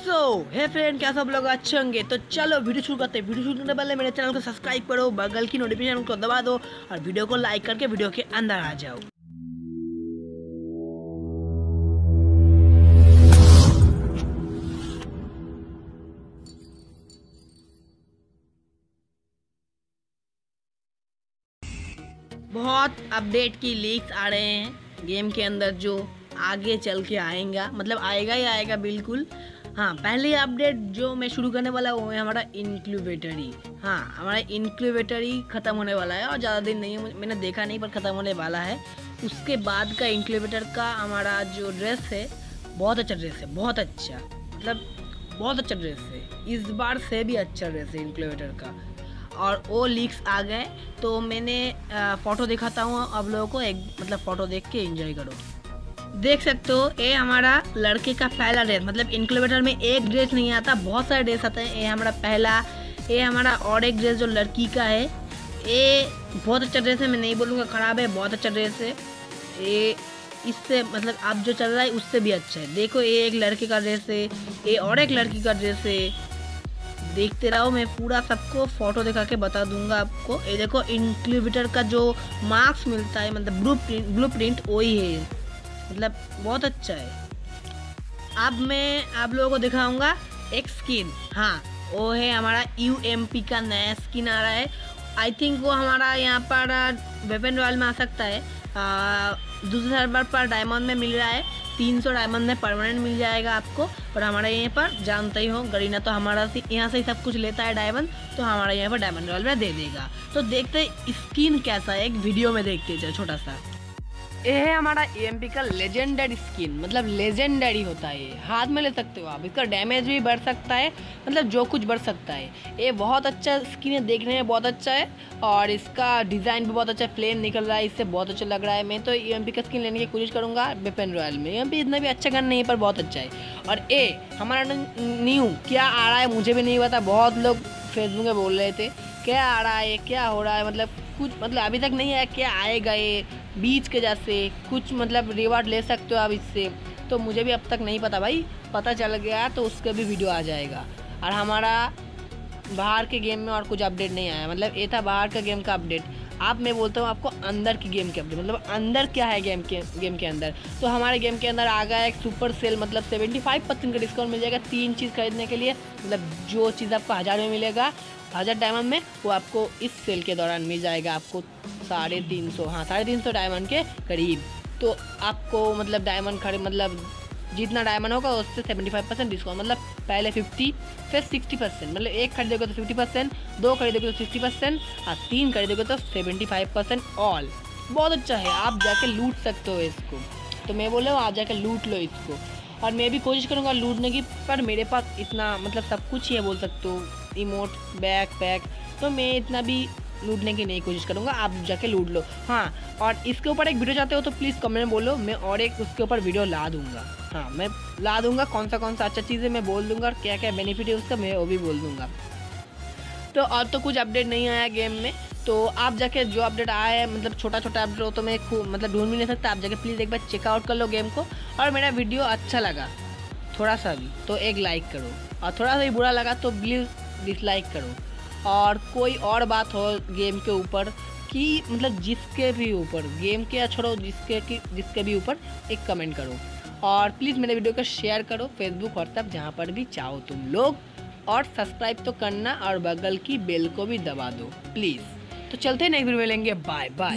सो है फ्रेंड क्या सब लोग अच्छे होंगे? तो चलो वीडियो शुरू करते हैं। वीडियो शुरू करने पहले मेरे चैनल को सब्सक्राइब करो, बगल की नोटिफिकेशन को दबा दो और वीडियो को लाइक करके वीडियो के अंदर आ जाओ। बहुत अपडेट की लीक्स आ रहे हैं गेम के अंदर जो आगे चल के आएगा। मतलब आएगा ही आएगा, बिल्कुल। हाँ पहली अपडेट जो मैं शुरू करने वाला हूँ, वो है हमारा इंक्लूबेटरी हाँ हमारा इंक्लूबेटरी ख़त्म होने वाला है और ज़्यादा दिन नहीं, मैंने देखा नहीं, पर ख़त्म होने वाला है। उसके बाद का इंक्लूबेटर का हमारा जो ड्रेस है, बहुत अच्छा ड्रेस है, बहुत अच्छा। मतलब बहुत अच्छा ड्रेस है। इस बार से भी अच्छा ड्रेस है इंक्लूबेटर का। और वो लीक्स आ गए तो मैंने फ़ोटो दिखाता हूँ। आप लोगों को एक मतलब फ़ोटो देख के एंजॉय करो। देख सकते हो ये हमारा लड़के का पहला ड्रेस मतलब इंक्लूबेटर में एक ड्रेस नहीं आता, बहुत सारे ड्रेस आते हैं। ये हमारा पहला ये हमारा और एक ड्रेस जो लड़की का है। ये बहुत अच्छा ड्रेस है, मैं नहीं बोलूँगा ख़राब है, बहुत अच्छा ड्रेस है। ये इससे मतलब अब जो चल रहा है, उससे भी अच्छा है। देखो ये एक लड़के का ड्रेस है ये और एक लड़की का ड्रेस है। देखते रहो, मैं पूरा सबको फ़ोटो दिखा के बता दूँगा आपको। ये देखो इंक्लूबेटर का जो मार्क्स मिलता है मतलब ब्लू प्रिंट ब्लू प्रिंट वही है। मतलब बहुत अच्छा है। अब मैं आप लोगों को दिखाऊँगा एक स्किन हाँ वो है हमारा यू का नया स्किन आ रहा है। आई थिंक वो हमारा यहाँ पर वेपन रॉयल में आ सकता है। दूसरे सर्वर पर डायमंड में मिल रहा है। तीन सौ डायमंड में परमानेंट मिल जाएगा आपको। और हमारे यहाँ पर, जानते ही हो, गरीना तो हमारा यहाँ से ही सब कुछ लेता है डायमंड तो हमारे यहाँ पर डायमंड रॉयल में दे देगा। तो देखते स्किन कैसा है, एक वीडियो में देखते हैं छोटा सा। ये है हमारा ए का लेजेंडरी स्किन मतलब लेजेंडरी होता है ये। हाथ में ले सकते हो आप, इसका डैमेज भी बढ़ सकता है मतलब जो कुछ बढ़ सकता है। ये बहुत अच्छा स्किन है, देखने में बहुत अच्छा है, और इसका डिज़ाइन भी बहुत अच्छा है फ्लेम निकल रहा है, इससे बहुत अच्छा लग रहा है। मैं तो ए का स्किन लेने की कोशिश करूँगा वेपन रॉयल में। ए इतना भी अच्छा गन नहीं है, पर बहुत अच्छा है। और ए हमारा न्यू क्या आ रहा है, मुझे भी नहीं पता। बहुत लोग फेसबुक में बोल रहे थे क्या आ रहा है, क्या हो रहा है? मतलब कुछ मतलब अभी तक नहीं आया, क्या आएगा ये बीच के जैसे? कुछ मतलब रिवार्ड ले सकते हो आप इससे? तो मुझे भी अब तक नहीं पता भाई। पता चल गया तो उसका भी वीडियो आ जाएगा। और हमारा बाहर के गेम में और कुछ अपडेट नहीं आया। मतलब ये था बाहर का गेम का अपडेट आप मैं बोलता हूँ आपको अंदर की गेम के अपडेट मतलब अंदर क्या है गेम के गेम के अंदर? तो हमारे गेम के अंदर आ गया एक सुपर सेल मतलब 75 परसेंट का डिस्काउंट मिल जाएगा तीन चीज़ खरीदने के लिए। मतलब जो चीज़ आपको हज़ार में मिलेगा हज़ार डायमंड में वो आपको इस सेल के दौरान मिल जाएगा आपको साढ़े तीन सौ हाँ साढ़े तीन सौ डायमंड के करीब। तो आपको मतलब डायमंड खरीद मतलब जितना डायमंड होगा उससे सेवेंटी फाइव परसेंट डिस्काउंट मतलब पहले फिफ्टी फिर सिक्सटी परसेंट मतलब एक खरीदोगे तो फिफ्टी परसेंट दो खरीदोगे तो सिक्सटी परसेंट और तीन खरीदोगे तो सेवेंटी फाइव परसेंट ऑल बहुत अच्छा है, आप जाके लूट सकते हो इसको। तो मैं बोल रहा हूँ, आप जाके लूट लो इसको। और मैं भी कोशिश करूँगा लूटने की, पर मेरे पास इतना मतलब सब कुछ ही है बोल सकते हो। इमोट बैग पैक तो मैं इतना भी लूटने की नहीं कोशिश करूँगा, आप जाके लूट लो। हाँ और इसके ऊपर एक वीडियो चाहते हो तो प्लीज़ कमेंट में बोलो, मैं और एक उसके ऊपर वीडियो ला दूँगा। हाँ मैं ला दूँगा कौन सा कौन सा अच्छा चीज़ है मैं बोल दूँगा, और क्या क्या बेनिफिट है उसका मैं वो भी बोल दूँगा। तो और तो कुछ अपडेट नहीं आया गेम में तो आप जाके जो अपडेट आया है मतलब छोटा छोटा अपडेट हो तो मैं मतलब ढूंढ भी नहीं सकता, आप जाके प्लीज़ एक बार चेकआउट कर लो गेम को, और मेरा वीडियो अच्छा लगा, थोड़ा सा भी तो एक लाइक करो, और थोड़ा सा भी बुरा लगा तो प्लीज़ डिसलाइक करो। और कोई और बात हो गेम के ऊपर कि मतलब जिसके भी ऊपर गेम के छोड़ो, जिसके की, जिसके भी ऊपर एक कमेंट करो। और प्लीज़ मेरे वीडियो को शेयर करो फेसबुक व्हाट्सएप जहाँ पर भी चाहो तुम लोग। और सब्सक्राइब तो करना और बगल की बेल को भी दबा दो प्लीज़ तो चलते नेक्स्ट वीडियो में लेंगे बाय बाय